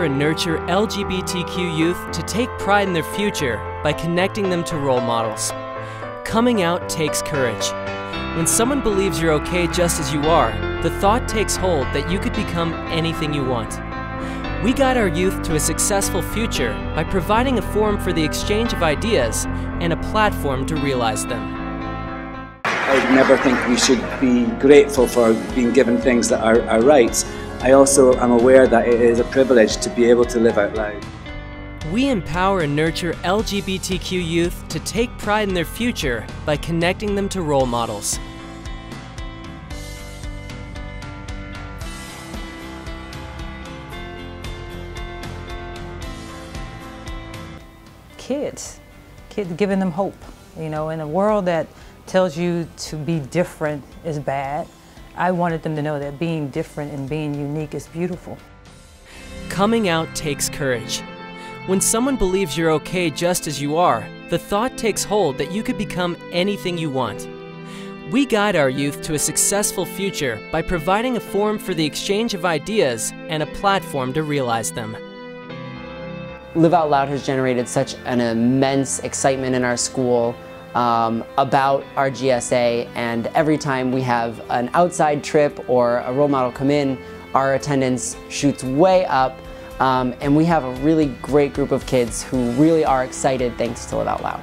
empower and nurture LGBTQ youth to take pride in their future by connecting them to role models. Coming out takes courage. When someone believes you're okay just as you are, the thought takes hold that you could become anything you want. We guide our youth to a successful future by providing a forum for the exchange of ideas and a platform to realize them. I never think we should be grateful for being given things that are our rights. I also am aware that it is a privilege to be able to live out loud. We empower and nurture LGBTQ youth to take pride in their future by connecting them to role models. Kids, kids giving them hope. You know, in a world that tells you to be different is bad, I wanted them to know that being different and being unique is beautiful. Coming out takes courage. When someone believes you're okay just as you are, the thought takes hold that you could become anything you want. We guide our youth to a successful future by providing a forum for the exchange of ideas and a platform to realize them. Live Out Loud has generated such an immense excitement in our school um, about our GSA and every time we have an outside trip or a role model come in, our attendance shoots way up um, and we have a really great group of kids who really are excited thanks to Live Out Loud.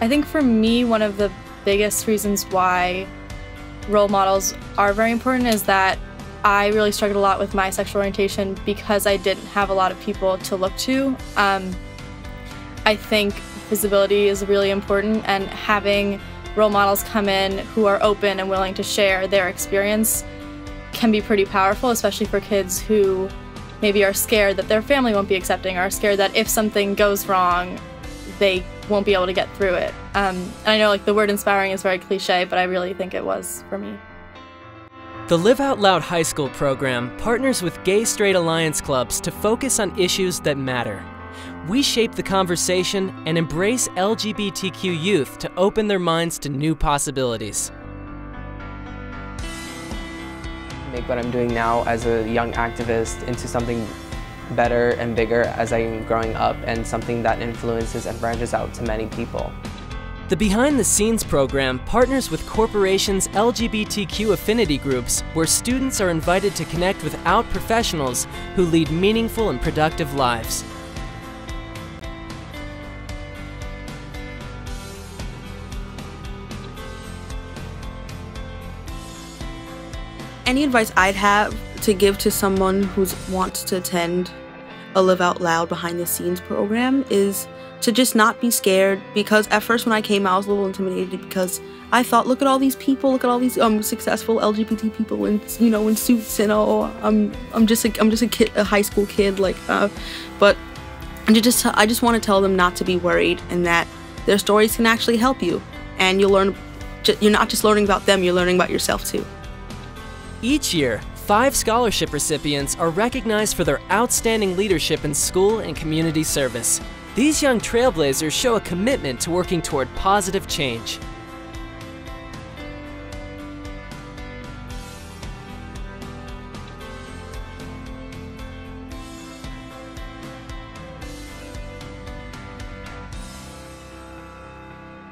I think for me, one of the biggest reasons why role models are very important is that I really struggled a lot with my sexual orientation because I didn't have a lot of people to look to. Um, I think visibility is really important and having role models come in who are open and willing to share their experience can be pretty powerful, especially for kids who maybe are scared that their family won't be accepting or are scared that if something goes wrong, they won't be able to get through it. Um, and I know like the word inspiring is very cliche, but I really think it was for me. The Live Out Loud High School program partners with Gay Straight Alliance clubs to focus on issues that matter. We shape the conversation and embrace LGBTQ youth to open their minds to new possibilities. make what I'm doing now as a young activist into something better and bigger as I'm growing up and something that influences and branches out to many people. The Behind the Scenes program partners with corporations' LGBTQ affinity groups where students are invited to connect with out professionals who lead meaningful and productive lives. Any advice I'd have to give to someone who wants to attend a Live Out Loud behind the scenes program is to just not be scared because at first when I came out I was a little intimidated because I thought look at all these people look at all these um successful LGBT people in you know in suits and I'm I'm just a, I'm just a kid a high school kid like uh but I just I just want to tell them not to be worried and that their stories can actually help you and you'll learn you're not just learning about them you're learning about yourself too. Each year, five scholarship recipients are recognized for their outstanding leadership in school and community service. These young trailblazers show a commitment to working toward positive change.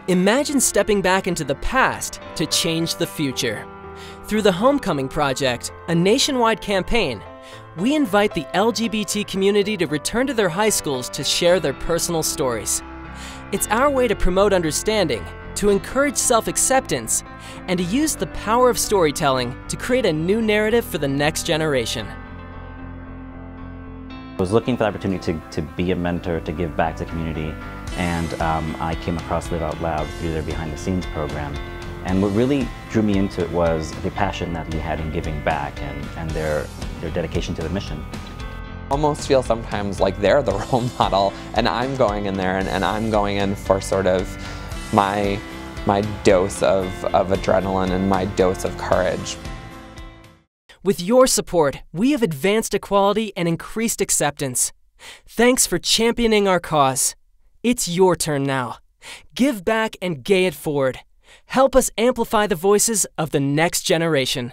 Imagine stepping back into the past to change the future. Through the Homecoming Project, a nationwide campaign, we invite the LGBT community to return to their high schools to share their personal stories. It's our way to promote understanding, to encourage self acceptance, and to use the power of storytelling to create a new narrative for the next generation. I was looking for the opportunity to, to be a mentor, to give back to the community, and um, I came across Live Out Loud through their behind the scenes program. And what really drew me into it was the passion that they had in giving back and, and their, their dedication to the mission. Almost feel sometimes like they're the role model and I'm going in there and, and I'm going in for sort of my, my dose of, of adrenaline and my dose of courage. With your support, we have advanced equality and increased acceptance. Thanks for championing our cause. It's your turn now. Give back and gay it forward. Help us amplify the voices of the next generation.